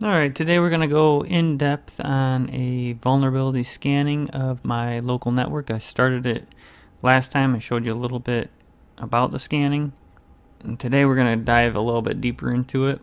Alright, today we're going to go in depth on a vulnerability scanning of my local network. I started it last time. I showed you a little bit about the scanning. And today we're going to dive a little bit deeper into it.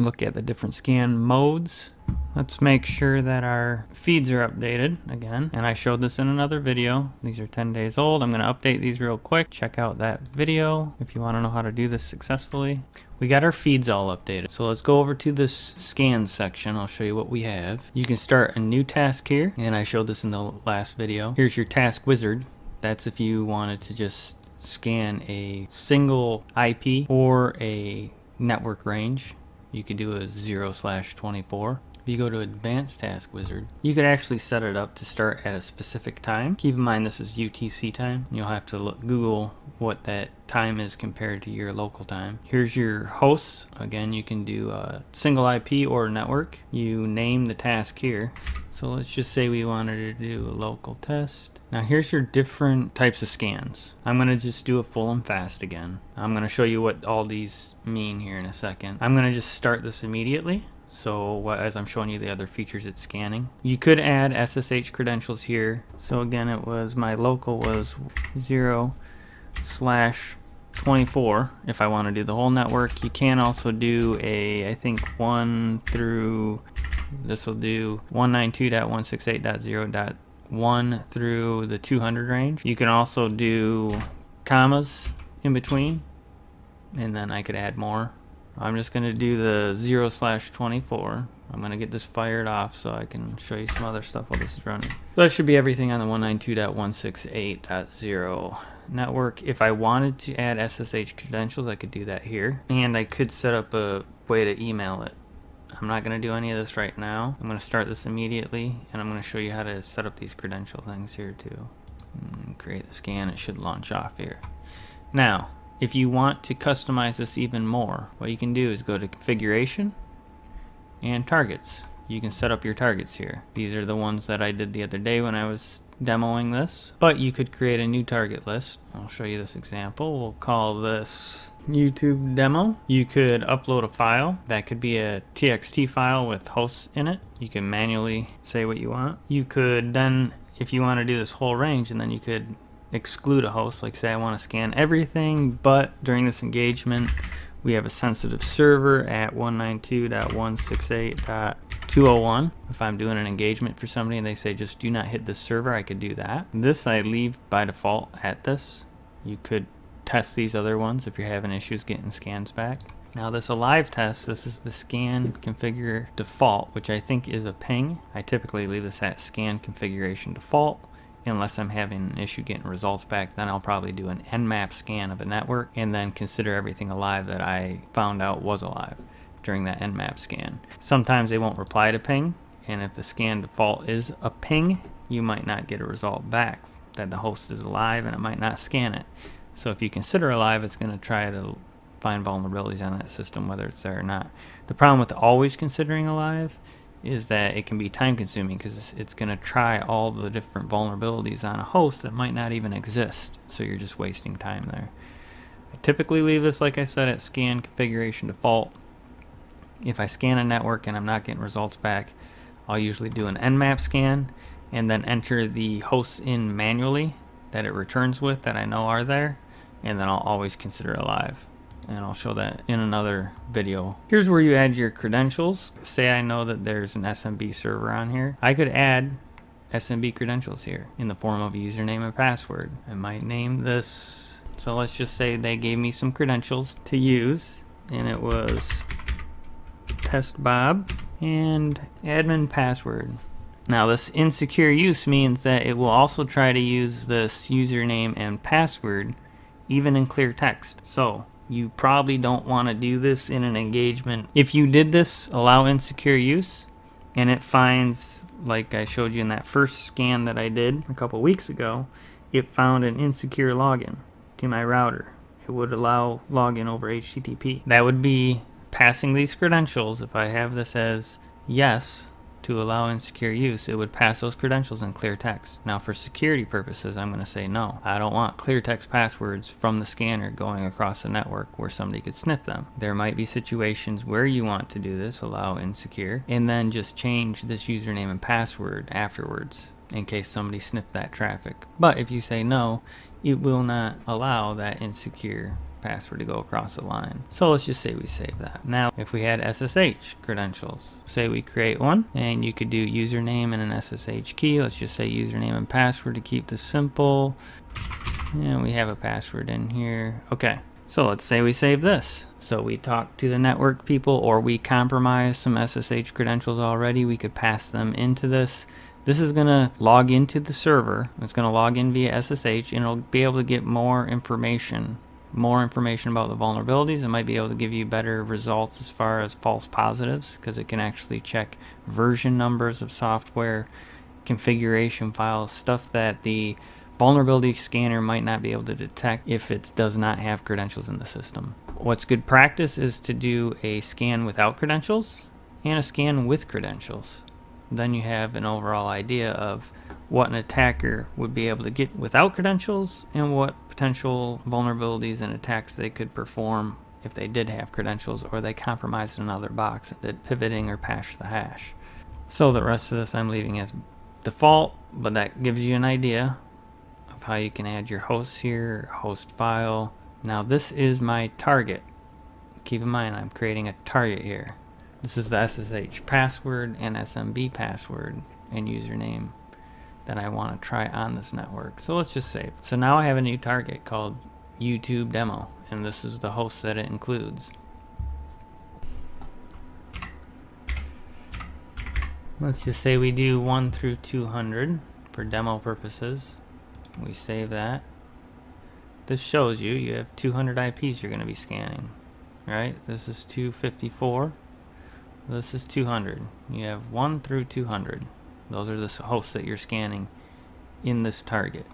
Look at the different scan modes. Let's make sure that our feeds are updated again. And I showed this in another video. These are 10 days old. I'm going to update these real quick. Check out that video if you want to know how to do this successfully. We got our feeds all updated. So let's go over to this scan section. I'll show you what we have. You can start a new task here. And I showed this in the last video. Here's your task wizard. That's if you wanted to just scan a single IP or a network range. You could do a 0 slash 24 if you go to Advanced Task Wizard, you could actually set it up to start at a specific time. Keep in mind this is UTC time. You'll have to look, Google what that time is compared to your local time. Here's your hosts. Again, you can do a single IP or network. You name the task here. So let's just say we wanted to do a local test. Now here's your different types of scans. I'm going to just do a full and fast again. I'm going to show you what all these mean here in a second. I'm going to just start this immediately. So as I'm showing you the other features it's scanning. You could add SSH credentials here. So again it was my local was 0 slash 24 if I want to do the whole network. You can also do a I think 1 through this will do 192.168.0.1 through the 200 range. You can also do commas in between and then I could add more I'm just going to do the 0 slash 24. I'm going to get this fired off so I can show you some other stuff while this is running. So that should be everything on the 192.168.0 network. If I wanted to add SSH credentials, I could do that here. And I could set up a way to email it. I'm not going to do any of this right now. I'm going to start this immediately and I'm going to show you how to set up these credential things here too. And create the scan. It should launch off here. Now, if you want to customize this even more, what you can do is go to configuration and targets. You can set up your targets here. These are the ones that I did the other day when I was demoing this. But you could create a new target list. I'll show you this example. We'll call this YouTube demo. You could upload a file. That could be a TXT file with hosts in it. You can manually say what you want. You could then, if you want to do this whole range, and then you could exclude a host. Like say I want to scan everything, but during this engagement, we have a sensitive server at 192.168.201. If I'm doing an engagement for somebody and they say just do not hit this server, I could do that. This I leave by default at this. You could test these other ones if you're having issues getting scans back. Now this alive test, this is the scan configure default, which I think is a ping. I typically leave this at scan configuration default unless I'm having an issue getting results back, then I'll probably do an nmap scan of a network and then consider everything alive that I found out was alive during that nmap scan. Sometimes they won't reply to ping, and if the scan default is a ping, you might not get a result back that the host is alive and it might not scan it. So if you consider alive, it's going to try to find vulnerabilities on that system, whether it's there or not. The problem with always considering alive is that it can be time consuming because it's, it's going to try all the different vulnerabilities on a host that might not even exist. So you're just wasting time there. I typically leave this, like I said, at scan configuration default. If I scan a network and I'm not getting results back, I'll usually do an nmap scan and then enter the hosts in manually that it returns with that I know are there, and then I'll always consider alive and I'll show that in another video. Here's where you add your credentials. Say I know that there's an SMB server on here. I could add SMB credentials here in the form of a username and password. I might name this, so let's just say they gave me some credentials to use and it was test bob and admin password. Now this insecure use means that it will also try to use this username and password even in clear text. So you probably don't want to do this in an engagement. If you did this, allow insecure use, and it finds, like I showed you in that first scan that I did a couple weeks ago, it found an insecure login to my router. It would allow login over HTTP. That would be passing these credentials if I have this as yes to allow insecure use, it would pass those credentials in clear text. Now for security purposes, I'm going to say no. I don't want clear text passwords from the scanner going across the network where somebody could sniff them. There might be situations where you want to do this, allow insecure, and then just change this username and password afterwards in case somebody sniffed that traffic. But if you say no, it will not allow that insecure password to go across the line. So let's just say we save that. Now, if we had SSH credentials, say we create one and you could do username and an SSH key. Let's just say username and password to keep this simple. And we have a password in here. Okay. So let's say we save this. So we talk to the network people or we compromise some SSH credentials already. We could pass them into this. This is going to log into the server. It's going to log in via SSH and it'll be able to get more information more information about the vulnerabilities. It might be able to give you better results as far as false positives because it can actually check version numbers of software, configuration files, stuff that the vulnerability scanner might not be able to detect if it does not have credentials in the system. What's good practice is to do a scan without credentials and a scan with credentials. Then you have an overall idea of what an attacker would be able to get without credentials and what potential vulnerabilities and attacks they could perform if they did have credentials or they compromised another box and did pivoting or pass the hash. So the rest of this I'm leaving as default, but that gives you an idea of how you can add your hosts here, host file. Now this is my target. Keep in mind I'm creating a target here. This is the SSH password and SMB password and username that I want to try on this network. So let's just save. So now I have a new target called YouTube demo, and this is the host that it includes. Let's just say we do 1 through 200 for demo purposes. We save that. This shows you you have 200 IPs you're going to be scanning. Right? This is 254. This is 200. You have 1 through 200. Those are the hosts that you're scanning in this target.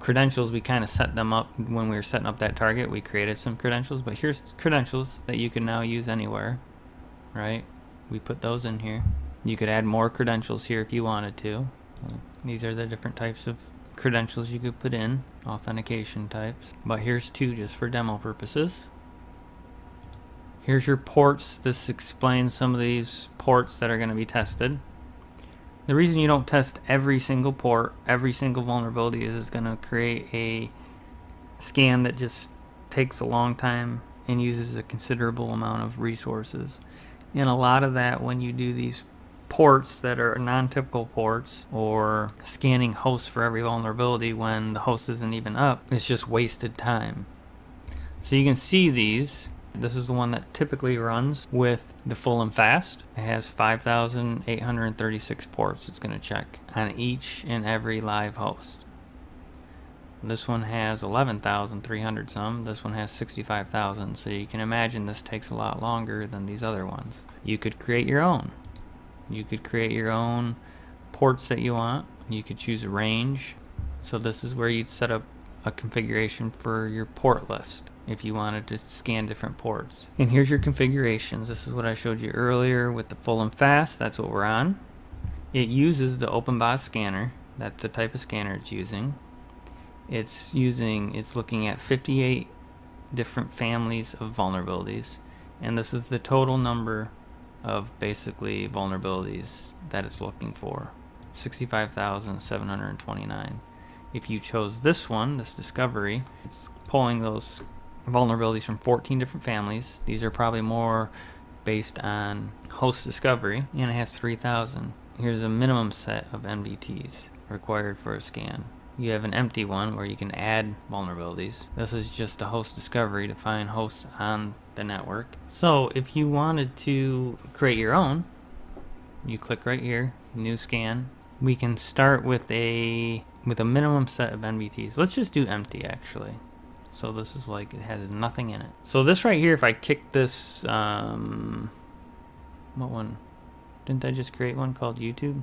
Credentials, we kind of set them up when we were setting up that target. We created some credentials, but here's credentials that you can now use anywhere, right? We put those in here. You could add more credentials here if you wanted to. These are the different types of credentials you could put in, authentication types. But here's two just for demo purposes. Here's your ports. This explains some of these ports that are going to be tested. The reason you don't test every single port, every single vulnerability is it's going to create a scan that just takes a long time and uses a considerable amount of resources. And a lot of that when you do these ports that are non-typical ports or scanning hosts for every vulnerability when the host isn't even up, it's just wasted time. So you can see these this is the one that typically runs with the full and fast. It has 5,836 ports it's going to check on each and every live host. This one has 11,300 some. This one has 65,000. So you can imagine this takes a lot longer than these other ones. You could create your own. You could create your own ports that you want. You could choose a range. So this is where you'd set up a configuration for your port list if you wanted to scan different ports. And here's your configurations. This is what I showed you earlier with the full and fast. That's what we're on. It uses the OpenVAS scanner. That's the type of scanner it's using. It's using, it's looking at 58 different families of vulnerabilities. And this is the total number of basically vulnerabilities that it's looking for. 65,729. If you chose this one, this discovery, it's pulling those vulnerabilities from 14 different families. These are probably more based on host discovery, and it has 3,000. Here's a minimum set of NVTs required for a scan. You have an empty one where you can add vulnerabilities. This is just a host discovery to find hosts on the network. So if you wanted to create your own, you click right here, new scan. We can start with a with a minimum set of NVTs. Let's just do empty actually. So this is like, it has nothing in it. So this right here, if I kick this, um, what one? Didn't I just create one called YouTube?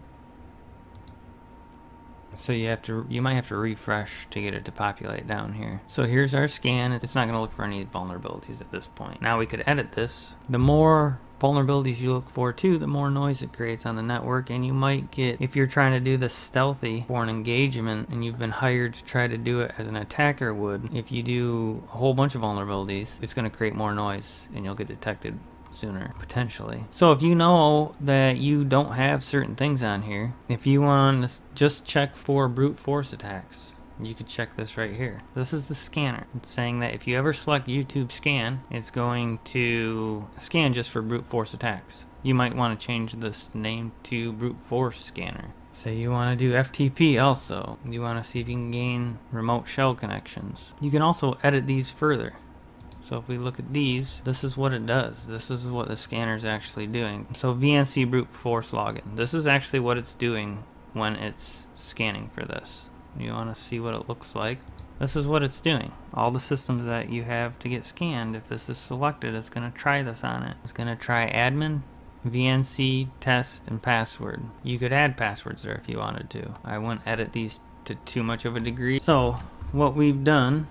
So you have to, you might have to refresh to get it to populate down here. So here's our scan. It's not going to look for any vulnerabilities at this point. Now we could edit this. The more vulnerabilities you look for too, the more noise it creates on the network. And you might get, if you're trying to do the stealthy for an engagement and you've been hired to try to do it as an attacker would, if you do a whole bunch of vulnerabilities, it's going to create more noise and you'll get detected sooner potentially so if you know that you don't have certain things on here if you want to just check for brute force attacks you could check this right here. This is the scanner. It's saying that if you ever select YouTube scan, it's going to scan just for brute force attacks. You might want to change this name to brute force scanner. Say you want to do FTP also. You want to see if you can gain remote shell connections. You can also edit these further. So if we look at these, this is what it does. This is what the scanner is actually doing. So VNC brute force login. This is actually what it's doing when it's scanning for this you want to see what it looks like? This is what it's doing. All the systems that you have to get scanned if this is selected it's going to try this on it. It's going to try admin VNC test and password. You could add passwords there if you wanted to. I wouldn't edit these to too much of a degree. So what we've done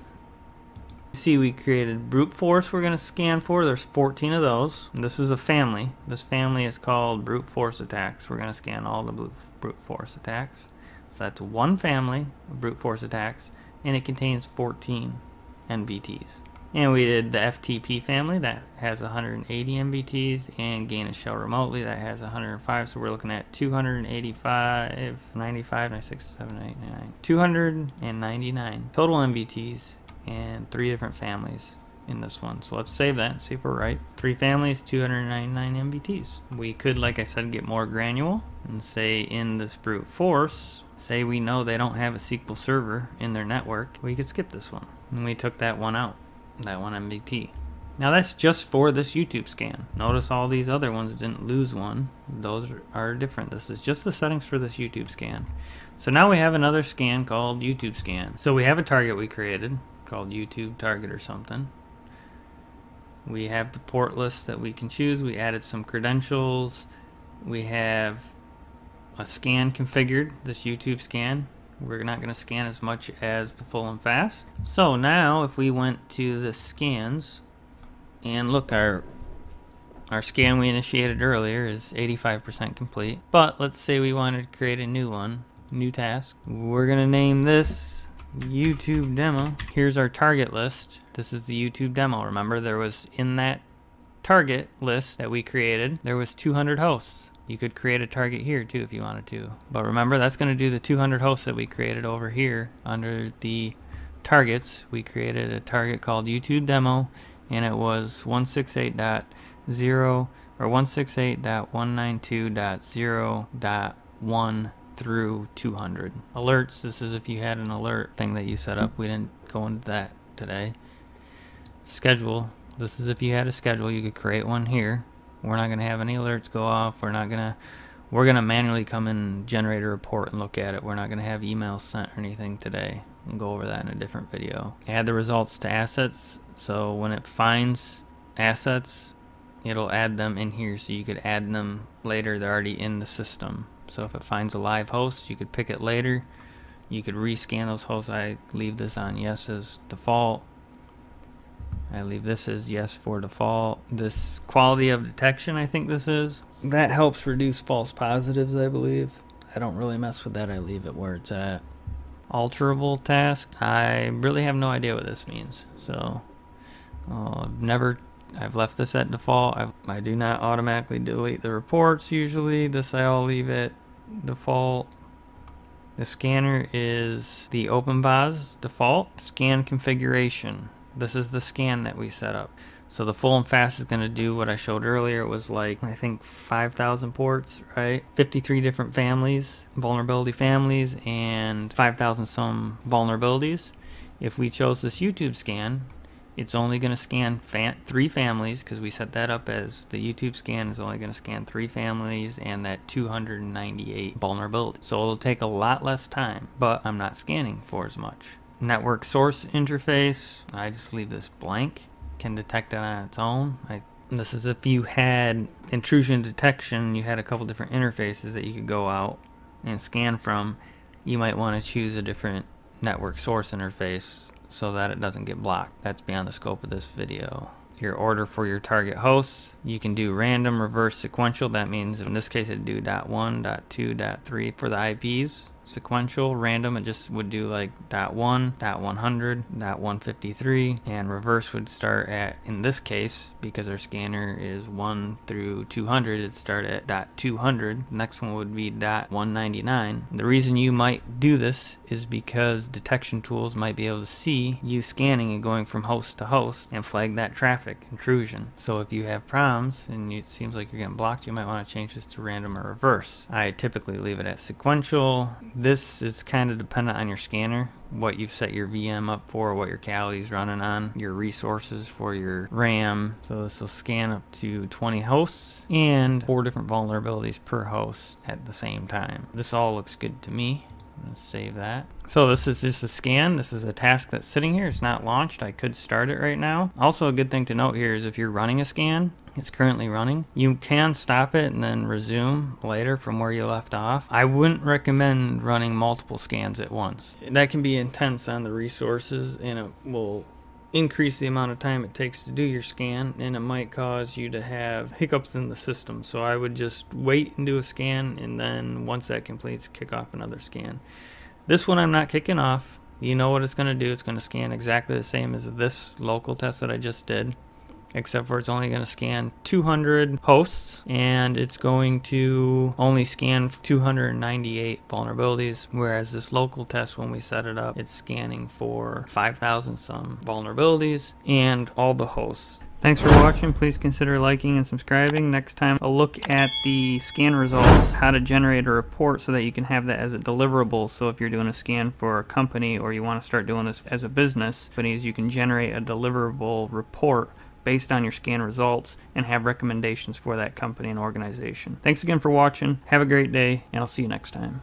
see we created brute force we're going to scan for. There's 14 of those. This is a family. This family is called brute force attacks. We're going to scan all the brute force attacks so that's one family of brute force attacks, and it contains 14 NVTs. And we did the FTP family that has 180 NVTs and gain a shell remotely that has 105. So we're looking at 285, 95, 96, 7, 8, 9, 299 total NVTs and three different families in this one. So let's save that, see if we're right. Three families, 299 NVTs. We could, like I said, get more granular and say in this brute force, say we know they don't have a SQL server in their network, we could skip this one. And we took that one out, that one NVT. Now that's just for this YouTube scan. Notice all these other ones didn't lose one. Those are different. This is just the settings for this YouTube scan. So now we have another scan called YouTube scan. So we have a target we created called YouTube target or something. We have the port list that we can choose. We added some credentials. We have a scan configured, this YouTube scan. We're not going to scan as much as the full and fast. So now if we went to the scans and look our our scan we initiated earlier is 85% complete. But let's say we wanted to create a new one, new task. We're going to name this YouTube demo. Here's our target list. This is the YouTube demo. Remember there was in that target list that we created, there was 200 hosts. You could create a target here too if you wanted to. But remember, that's going to do the 200 hosts that we created over here under the targets. We created a target called YouTube demo and it was 168.0 or 168.192.0.1 through 200. Alerts, this is if you had an alert thing that you set up. We didn't go into that today. Schedule, this is if you had a schedule, you could create one here. We're not going to have any alerts go off. We're not going to we're going to manually come and generate a report and look at it. We're not going to have emails sent or anything today. We'll go over that in a different video. Add the results to assets. So when it finds assets, it'll add them in here so you could add them later. They're already in the system. So if it finds a live host, you could pick it later. You could rescan those hosts. I leave this on yes as default. I leave this as yes for default. This quality of detection, I think this is. That helps reduce false positives, I believe. I don't really mess with that. I leave it where it's at. Alterable task. I really have no idea what this means. So, uh, I've never, I've left this at default. I, I do not automatically delete the reports usually. This I'll leave it default. The scanner is the OpenVAS default. Scan configuration. This is the scan that we set up. So the full and fast is going to do what I showed earlier. It was like, I think 5,000 ports, right? 53 different families, vulnerability families, and 5,000 some vulnerabilities. If we chose this YouTube scan, it's only going to scan three families because we set that up as the YouTube scan is only going to scan three families and that 298 vulnerability. So it'll take a lot less time, but I'm not scanning for as much network source interface. I just leave this blank. Can detect it on its own. I, this is if you had intrusion detection, you had a couple different interfaces that you could go out and scan from. You might want to choose a different network source interface so that it doesn't get blocked. That's beyond the scope of this video. your order for your target hosts. You can do random, reverse, sequential. That means in this case it'd do dot one, dot two, dot three for the IPs sequential random it just would do like dot one dot 100 dot 153 and reverse would start at in this case because our scanner is 1 through 200 it'd start at dot 200 next one would be dot 199 the reason you might do this is because detection tools might be able to see you scanning and going from host to host and flag that traffic intrusion. So if you have problems and it seems like you're getting blocked you might want to change this to random or reverse. I typically leave it at sequential this is kind of dependent on your scanner, what you've set your VM up for, what your Kali is running on, your resources for your RAM. So this will scan up to 20 hosts and four different vulnerabilities per host at the same time. This all looks good to me. Save that. So this is just a scan. This is a task that's sitting here. It's not launched. I could start it right now. Also a good thing to note here is if you're running a scan, it's currently running. You can stop it and then resume later from where you left off. I wouldn't recommend running multiple scans at once. That can be intense on the resources and it will increase the amount of time it takes to do your scan and it might cause you to have hiccups in the system. So I would just wait and do a scan and then once that completes, kick off another scan. This one I'm not kicking off. You know what it's going to do. It's going to scan exactly the same as this local test that I just did except for it's only going to scan 200 hosts and it's going to only scan 298 vulnerabilities whereas this local test when we set it up it's scanning for 5000 some vulnerabilities and all the hosts Thanks for watching. Please consider liking and subscribing. Next time, a look at the scan results, how to generate a report so that you can have that as a deliverable. So if you're doing a scan for a company or you want to start doing this as a business, companies, you can generate a deliverable report based on your scan results and have recommendations for that company and organization. Thanks again for watching. Have a great day, and I'll see you next time.